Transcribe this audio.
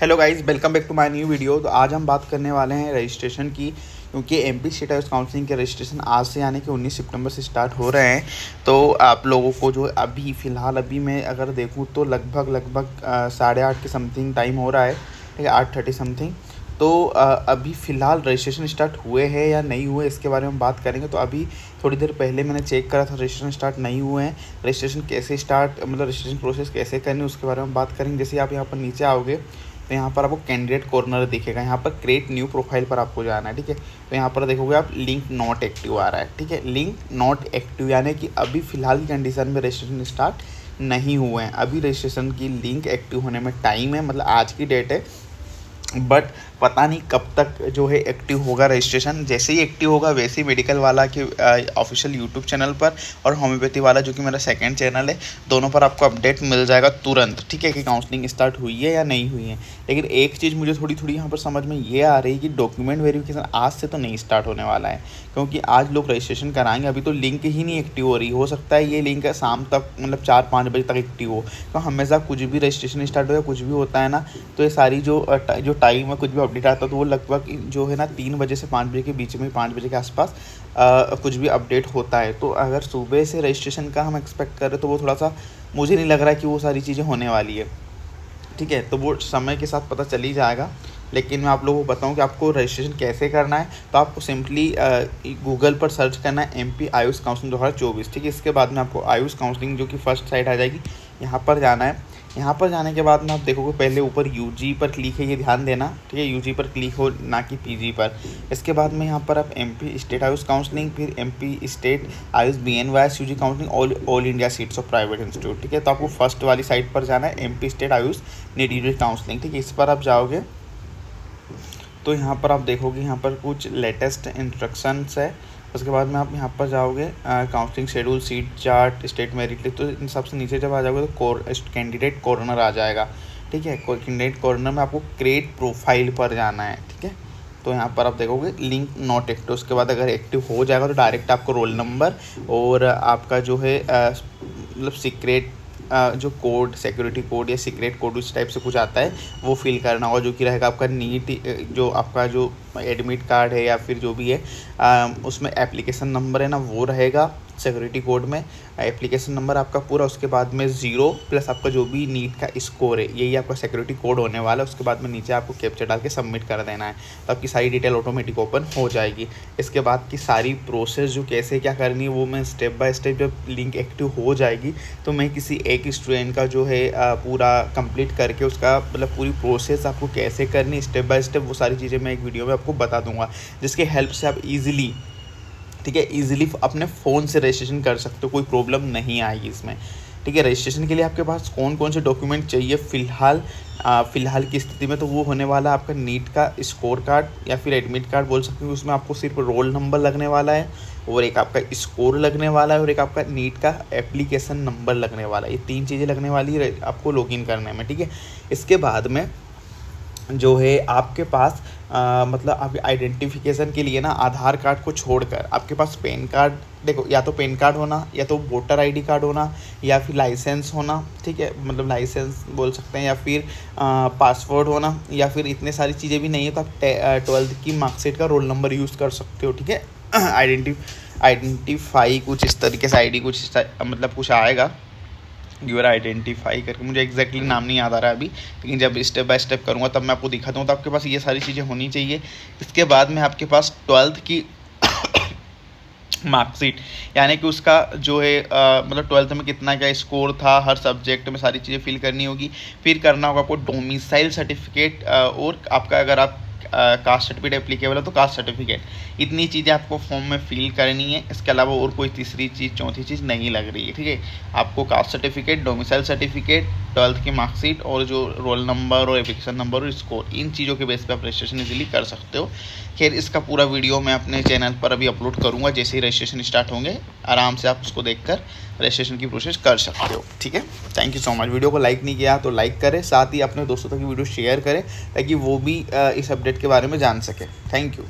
Hello guys welcome back to my new video तो आज हम बात करने वाले हैं रजिस्ट्रेशन की, क्योंकि M P state house counselling के रजिस्ट्रेशन आज से यानी कि 19 सितंबर से स्टार्ट हो रहे हैं। तो आप लोगों को जो अभी, फ़िलहाल अभी मैं अगर देखूँ तो लगभग लगभग साढ़े आठ के समथिंग टाइम हो रहा है। ठीक है, आठ थर्टी समथिंग तो अभी फ़िलहाल रजिस्ट्रेशन स्टार्ट हुए हैं या नहीं हुए, इसके बारे में बात करेंगे। तो अभी थोड़ी देर पहले मैंने चेक करा था रजिस्ट्रेशन स्टार्ट नहीं हुए हैं। रजिस्ट्रेशन कैसे स्टार्ट मतलब रजिस्ट्रेशन प्रोसेस कैसे करनी, उसके बारे में बात करेंगे। जैसे आप यहाँ पर नीचे आओगे तो यहाँ पर आपको कैंडिडेट कॉर्नर दिखेगा। यहाँ पर क्रिएट न्यू प्रोफ़ाइल पर आपको जाना है, ठीक है? तो यहाँ पर देखोगे आप लिंक नॉट एक्टिव आ रहा है, ठीक है? लिंक नॉट एक्टिव यानी कि अभी फ़िलहाल की कंडीशन में रजिस्ट्रेशन स्टार्ट नहीं हुए हैं। अभी रजिस्ट्रेशन की लिंक एक्टिव होने में टाइम है मतलब आज की डेट है। बट पता नहीं कब तक जो है एक्टिव होगा रजिस्ट्रेशन जैसे ही एक्टिव होगा, वैसे ही मेडिकल वाला के ऑफिशियल यूट्यूब चैनल पर और होम्योपैथी वाला जो कि मेरा सेकंड चैनल है, दोनों पर आपको अपडेट मिल जाएगा तुरंत। ठीक है कि काउंसलिंग स्टार्ट हुई है या नहीं हुई है? लेकिन एक चीज़ मुझे थोड़ी थोड़ी यहाँ पर समझ में ये आ रही है कि डॉक्यूमेंट वेरिफिकेशन आज से तो नहीं स्टार्ट होने वाला है। क्योंकि आज लोग रजिस्ट्रेशन कराएँगे, अभी तो लिंक ही नहीं एक्टिव हो रही। हो सकता है ये लिंक शाम तक मतलब चार पाँच बजे तक एक्टिव हो। तो हमेशा कुछ भी रजिस्ट्रेशन स्टार्ट हो कुछ भी होता है ना तो ये सारी जो जो टाइम है कुछ भी अपडेट आता तो वो लगभग जो है ना, तीन बजे से पाँच बजे के बीच में, पाँच बजे के आसपास कुछ भी अपडेट होता है। तो अगर सुबह से रजिस्ट्रेशन का हम एक्सपेक्ट करें तो वो थोड़ा सा मुझे नहीं लग रहा है कि वो सारी चीज़ें होने वाली है। ठीक है? तो वो समय के साथ पता चल ही जाएगा। लेकिन मैं आप लोगों को बताऊँ कि आपको रजिस्ट्रेशन कैसे करना है तो आपको सिंपली गूगल पर सर्च करना है एम पी आयुष काउंसलिंग दो हज़ार चौबीस। ठीक है? इसके बाद में आपको आयुष काउंसलिंग जो कि फ़र्स्ट साइड आ जाएगी, यहाँ पर जाना है। यहाँ पर जाने के बाद में आप देखोगे पहले ऊपर यूजी पर क्लिक है, ये ध्यान देना, ठीक है? यूजी पर क्लिक हो, ना कि पीजी पर। इसके बाद में यहाँ पर आप एमपी स्टेट आयुष काउंसलिंग फिर MP state AYUSH B N Y U G counselling all all India seats of private institute ठीक है? तो आपको फ़र्स्ट वाली साइट पर जाना है MP state AYUSH NEET counselling ठीक है? इस पर आप जाओगे तो यहाँ पर आप देखोगे, यहाँ पर कुछ लेटेस्ट इंस्ट्रक्शंस है। उसके बाद में आप यहाँ पर जाओगे counselling schedule seat chart state merit list तो इन सबसे नीचे जब आ जाओगे तो कोर कैंडिडेट कॉर्नर आ जाएगा। ठीक है? कैंडिडेट कॉर्नर में आपको क्रिएट प्रोफ़ाइल पर जाना है। ठीक है? तो यहाँ पर आप देखोगे लिंक नॉट एक्टिव उसके बाद अगर एक्टिव हो जाएगा तो डायरेक्ट आपको रोल नंबर और आपका जो है मतलब सीक्रेट जो कोड सिक्योरिटी कोड या सीक्रेट कोड उस टाइप से कुछ आता है, वो फिल करना होगा जो कि रहेगा आपका नीट जो आपका जो एडमिट कार्ड है या फिर जो भी है उसमें एप्लीकेशन नंबर है ना, वो रहेगा। सिक्योरिटी कोड में एप्लीकेशन नंबर आपका पूरा, उसके बाद में ज़ीरो प्लस आपका जो भी नीट का स्कोर है, यही आपका सिक्योरिटी कोड होने वाला है, उसके बाद में नीचे आपको कैप्चर डाल के सबमिट कर देना है तो आपकी सारी डिटेल ऑटोमेटिक ओपन हो जाएगी। इसके बाद की सारी प्रोसेस जो कैसे क्या करनी है, वो मैं स्टेप बाय स्टेप जब लिंक एक्टिव हो जाएगी तो मैं किसी एक स्टूडेंट का जो है पूरा कंप्लीट करके उसका मतलब पूरी प्रोसेस आपको कैसे करनी स्टेप बाय स्टेप वो सारी चीज़ें मैं एक वीडियो में आपको बता दूँगा, जिसके हेल्प से आप ईजिली ठीक है ईजिली अपने फ़ोन से रजिस्ट्रेशन कर सकते हो, कोई प्रॉब्लम नहीं आएगी इसमें। ठीक है रजिस्ट्रेशन के लिए आपके पास कौन कौन से डॉक्यूमेंट चाहिए फ़िलहाल? फ़िलहाल की स्थिति में तो वो होने वाला आपका नीट का स्कोर कार्ड या फिर एडमिट कार्ड बोल सकते हो, उसमें आपको सिर्फ़ रोल नंबर लगने वाला है और एक आपका स्कोर लगने वाला है और एक आपका नीट का एप्लीकेशन नंबर लगने वाला है। ये तीन चीज़ें लगने वाली है आपको लॉगिन करने में, ठीक है? इसके बाद में जो है आपके पास आ, मतलब आप आइडेंटिफिकेशन के लिए ना आधार कार्ड को छोड़कर आपके पास पैन कार्ड देखो या तो पैन कार्ड होना या तो वोटर आईडी कार्ड होना या फिर लाइसेंस होना ठीक है? मतलब लाइसेंस बोल सकते हैं या फिर पासवर्ड होना या फिर इतने सारी चीज़ें भी नहीं है तो आप ट्वेल्थ की मार्कशीट का रोल नंबर यूज़ कर सकते हो ठीक है? आइडेंटि आइडेंटिफाई कुछ इस तरीके से आईडी कुछ मतलब कुछ आएगा। यूर आइडेंटिफाई करके, मुझे एक्जैक्टली नाम नहीं याद आ रहा है अभी, लेकिन जब स्टेप बाय स्टेप करूँगा, तब मैं आपको दिखाता हूँ। तो आपके पास ये सारी चीज़ें होनी चाहिए। इसके बाद में आपके पास ट्वेल्थ की मार्कशीट यानी कि उसका जो है मतलब ट्वेल्थ में कितना क्या स्कोर था, हर सब्जेक्ट में सारी चीज़ें फिल करनी होगी। फिर करना होगा आपको डोमिसाइल सर्टिफिकेट और आपका अगर आप कास्ट सर्टिफिकेट एप्लीकेबल है तो कास्ट सर्टिफिकेट इतनी चीज़ें आपको फॉर्म में फिल करनी है, इसके अलावा और कोई तीसरी चीज़, चौथी चीज़ नहीं लग रही है, ठीक है? आपको caste certificate domicile certificate twelfth की मार्कशीट और जो रोल नंबर और एप्लीकेशन नंबर और स्कोर इन चीज़ों के बेस पर आप रजिस्ट्रेशन इजीली कर सकते हो। खैर, इसका पूरा वीडियो मैं अपने चैनल पर अभी अपलोड करूँगा, जैसे ही रजिस्ट्रेशन स्टार्ट होंगे, आराम से आप उसको देख रजिस्ट्रेशन की प्रोसेस कर सकते हो, ठीक है? Thank you so much video को लाइक नहीं किया तो लाइक करें, साथ ही अपने दोस्तों तक वीडियो शेयर करें, ताकि वो भी इस अपडेट के बारे में जान सके। Thank you